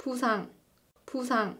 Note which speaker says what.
Speaker 1: 부상, 부상.